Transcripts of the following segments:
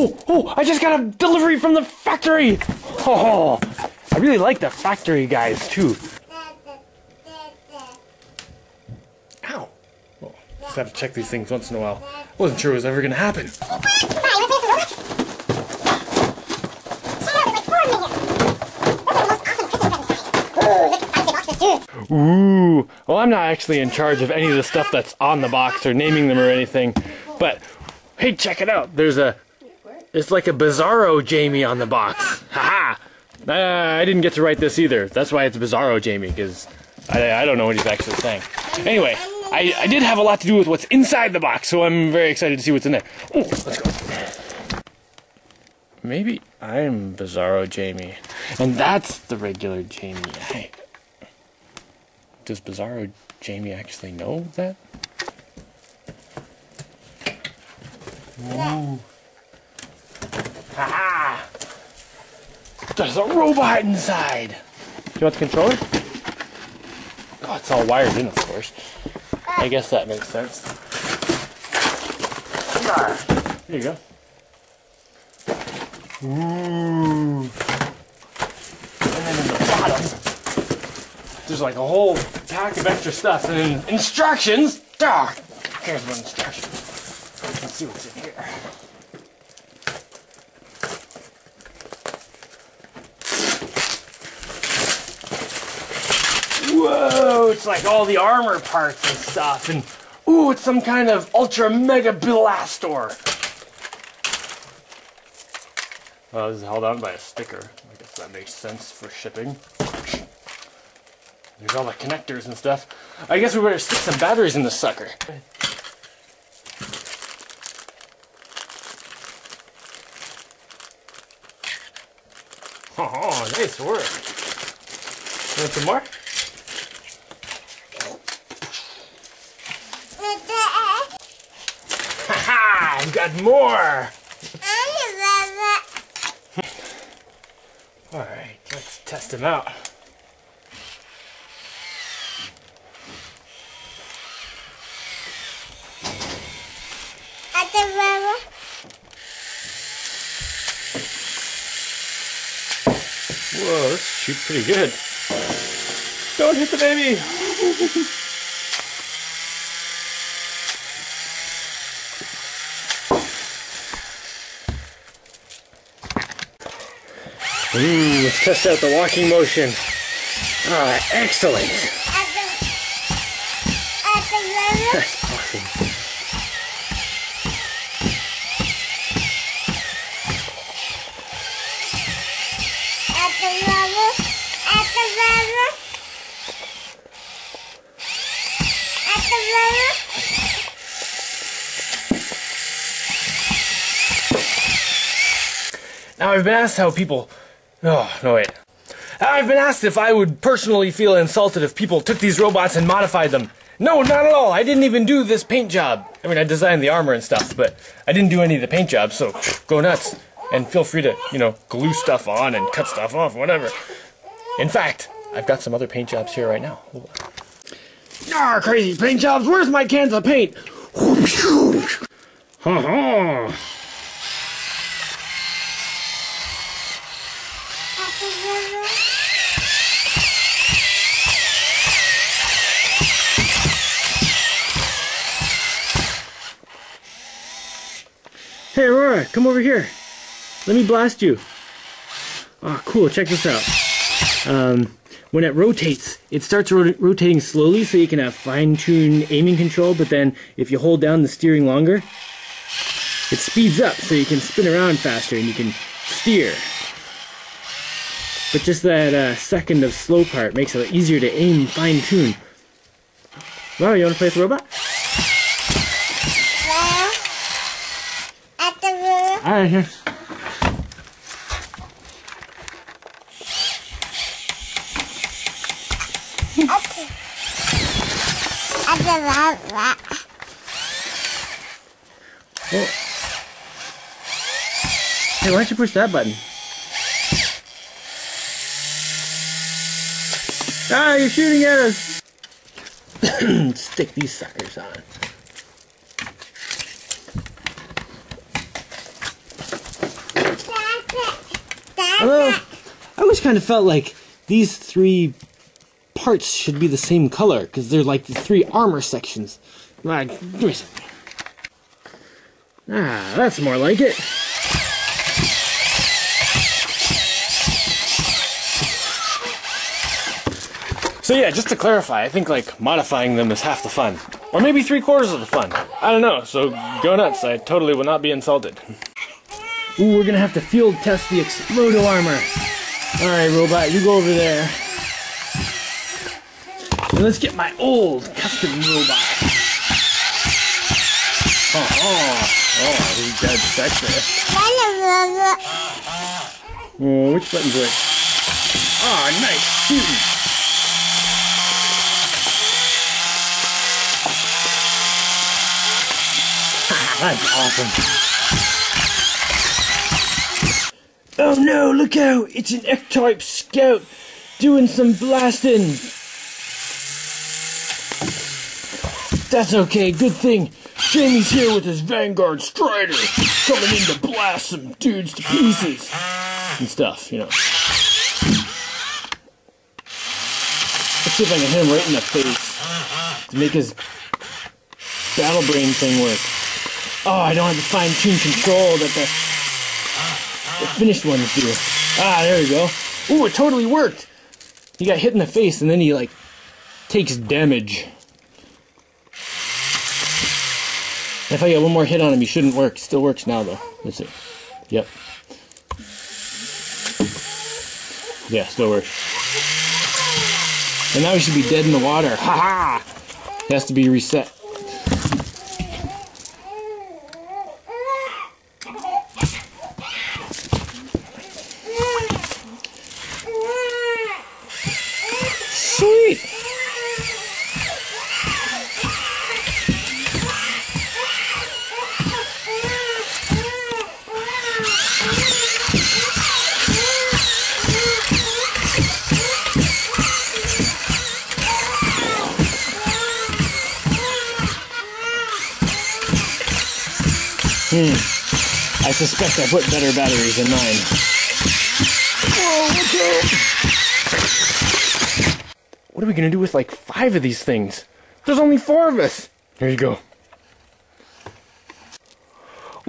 Oh, oh, I just got a delivery from the factory. Oh, I really like the factory guys too. Ow. Well, just have to check these things once in a while. Wasn't sure it was ever gonna happen. Ooh. Well, I'm not actually in charge of any of the stuff that's on the box or naming them or anything. But hey, check it out. There's a. It's like a Bizarro Jaimie on the box. Haha. Uh, I didn't get to write this either. That's why it's Bizarro Jaimie, because I, I don't know what he's actually saying. Anyway, I, I did have a lot to do with what's inside the box, so I'm very excited to see what's in there. Ooh, let's go. Maybe I'm Bizarro Jaimie. And that's the regular Jaimie. Hey. Does Bizarro Jaimie actually know that? Ooh. Ha There's a robot inside! Do you want the controller? Oh, it's all wired in, of course. I guess that makes sense. There you go. Ooh. And then in the bottom, there's like a whole pack of extra stuff and then instructions. Ah, cares about instructions. Let's see what's in here. It's like all the armor parts and stuff. And ooh, it's some kind of ultra mega blastor. Well, this is held on by a sticker. I guess that makes sense for shipping. There's all the connectors and stuff. I guess we better stick some batteries in this sucker. Oh, nice work. Want some more? Haha, I've got more. Alright, let's test them out. Whoa, this shoots pretty good. Don't hit the baby! Ooh, let's test out the walking motion. Ah, excellent! awesome. Now I've been asked how people. Oh, no, wait. I've been asked if I would personally feel insulted if people took these robots and modified them. No, not at all. I didn't even do this paint job. I mean, I designed the armor and stuff, but I didn't do any of the paint jobs, so go nuts. And feel free to, you know, glue stuff on and cut stuff off, whatever. In fact, I've got some other paint jobs here right now. Ah, crazy paint jobs! Where's my cans of paint? Ha ha! Hey Aurora, come over here. Let me blast you. Oh, cool. Check this out. Um, when it rotates, it starts rot rotating slowly so you can have fine-tuned aiming control, but then if you hold down the steering longer, it speeds up so you can spin around faster and you can steer. But just that uh, second of slow part makes it easier to aim and fine-tune. Wow, you want to play with the robot? Alright, here. Oh. Hey, why don't you push that button? Ah, you're shooting at us! Stick these suckers on. Although, I always kind of felt like these three parts should be the same color because they're like the three armor sections. Like, give me some. Ah, that's more like it. So yeah, just to clarify, I think like modifying them is half the fun. Or maybe three quarters of the fun. I don't know, so go nuts, I totally will not be insulted. Ooh, we're gonna have to field test the Explodo armor. Alright, robot, you go over there. And let's get my old custom robot. Oh, oh, oh, he's dead back there. Oh, which button's which? Ah, oh, nice shooting. That's awesome. Oh no, look out! It's an F-Type scout doing some blasting. That's okay, good thing. Jaimie's here with his Vanguard Strider, coming in to blast some dudes to pieces. And stuff, you know. Let's see if I can hit him right in the face. To make his battle brain thing work. Oh, I don't have the fine-tuned control that the, the finished ones do. Ah, there we go. Ooh, it totally worked. He got hit in the face and then he like takes damage. If I get one more hit on him, he shouldn't work. Still works now though. Let's see. Yep. Yeah, still works. And now he should be dead in the water. Ha ha! He has to be reset. Hmm. I suspect I put better batteries in mine. What are we gonna do with like five of these things? There's only four of us. Here you go.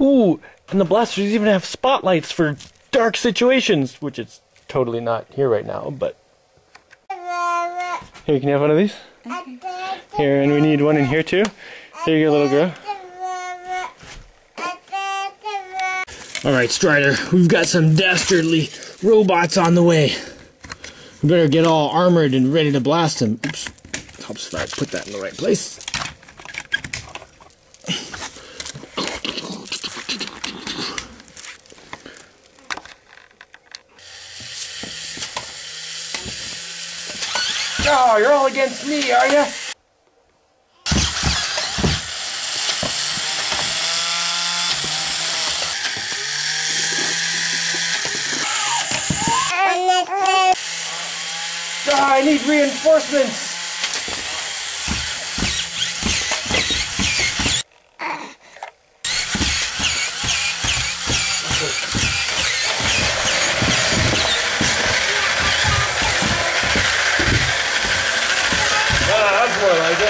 Ooh, and the blasters even have spotlights for dark situations, which it's totally not here right now, but. Here, can you have one of these? Here, and we need one in here too. Here you go, little girl. Alright, Strider, we've got some dastardly robots on the way. We better get all armored and ready to blast them. Oops. Helps if I put that in the right place. Oh, you're all against me, are you? Oh, I need reinforcements. Ah, that's more like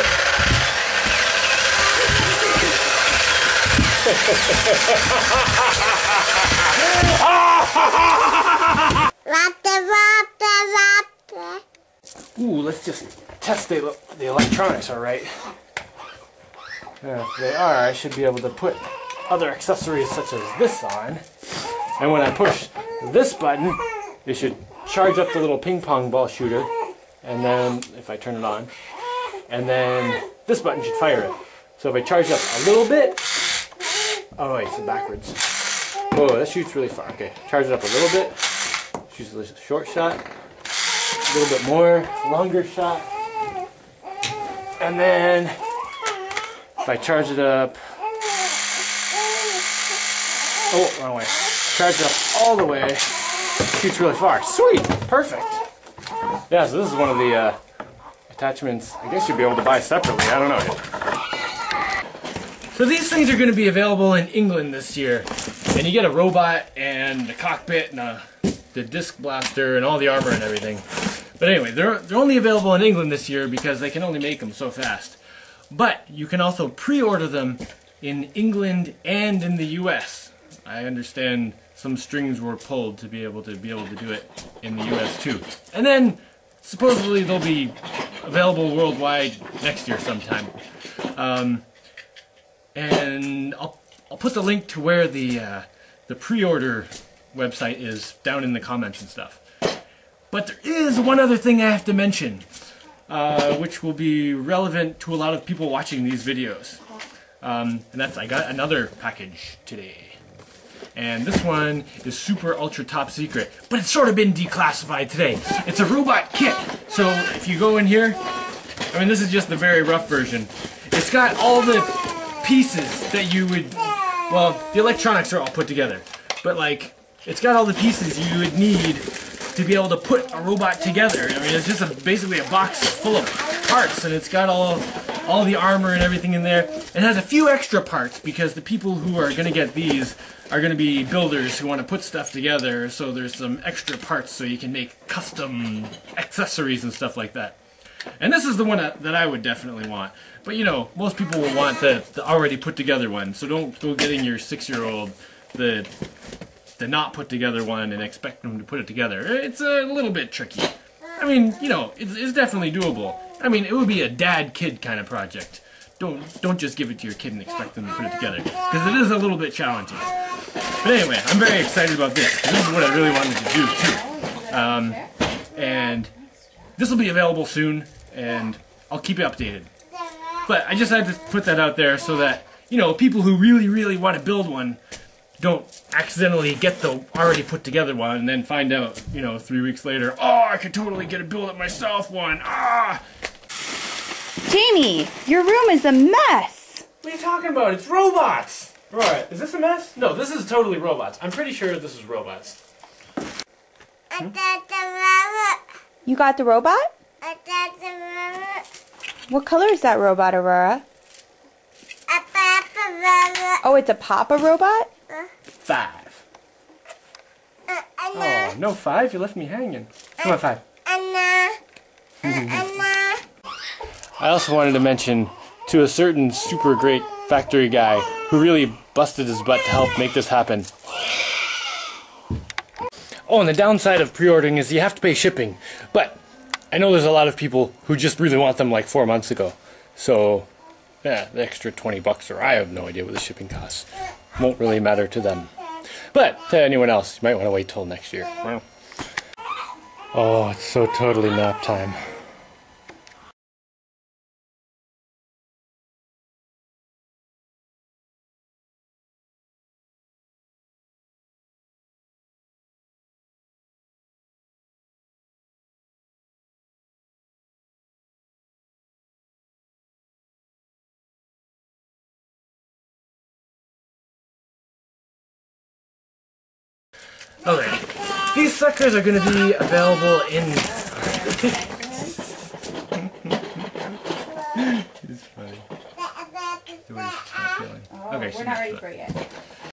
Ooh, let's just test the, the electronics, alright. If they are, I should be able to put other accessories such as this on. And when I push this button, it should charge up the little ping pong ball shooter. And then, if I turn it on, and then this button should fire it. So if I charge up a little bit, oh wait, it's backwards. Whoa, that shoots really far. Okay, charge it up a little bit, shoots a short shot, a little bit more, longer shot. And then if I charge it up, oh, wrong way. Charge it up all the way, shoots really far. Sweet, perfect. Yeah, so this is one of the uh, attachments. I guess you'd be able to buy separately. I don't know. So these things are going to be available in England this year, and you get a robot and a cockpit and a the disc blaster and all the armor and everything. But anyway, they're they're only available in England this year because they can only make them so fast. But you can also pre-order them in England and in the U.S. I understand some strings were pulled to be able to be able to do it in the U.S. too. And then supposedly they'll be available worldwide next year sometime. Um, and I'll I'll put the link to where the uh, the pre-order website is down in the comments and stuff. But there is one other thing I have to mention, uh, which will be relevant to a lot of people watching these videos. Um, and that's I got another package today. And this one is super ultra top secret, but it's sort of been declassified today. It's a robot kit. So if you go in here, I mean this is just the very rough version. It's got all the pieces that you would, well, the electronics are all put together. But like, it's got all the pieces you would need to be able to put a robot together. I mean, it's just a, basically a box full of parts, and it's got all all the armor and everything in there. It has a few extra parts because the people who are going to get these are going to be builders who want to put stuff together. So there's some extra parts so you can make custom accessories and stuff like that. And this is the one that, I would definitely want. But you know, most people will want the, the already put together one. So don't go getting your six-year-old the the not put together one and expect them to put it together. It's a little bit tricky. I mean, you know, it's, it's definitely doable. I mean, it would be a dad-kid kind of project. Don't don't just give it to your kid and expect them to put it together because it is a little bit challenging. But anyway, I'm very excited about this. This is what I really wanted to do too. Um, and this will be available soon, and I'll keep you updated. But I just had to put that out there so that you know people who really really want to build one don't accidentally get the already put together one and then find out, you know, three weeks later, oh, I could totally get a build it myself one. Ah! Jaimie, your room is a mess. What are you talking about? It's robots! Right, is this a mess? No, this is totally robots. I'm pretty sure this is robots. Hmm? You got the robot? What color is that robot, Aurora? Papa robot. Oh, it's a Papa robot? Five. Uh, oh, no five? You left me hanging. Come on, five. Anna. Uh, mm-hmm. Anna. I also wanted to mention to a certain super great factory guy who really busted his butt to help make this happen. Oh, and the downside of pre-ordering is you have to pay shipping. But I know there's a lot of people who just really want them like four months ago. So, yeah, the extra 20 bucks, or I have no idea what the shipping costs, won't really matter to them. But to anyone else, you might want to wait till next year. Oh, it's so totally nap time. Okay. These suckers are going to be available in... it's funny. Oh, okay, We're not ready for it yet.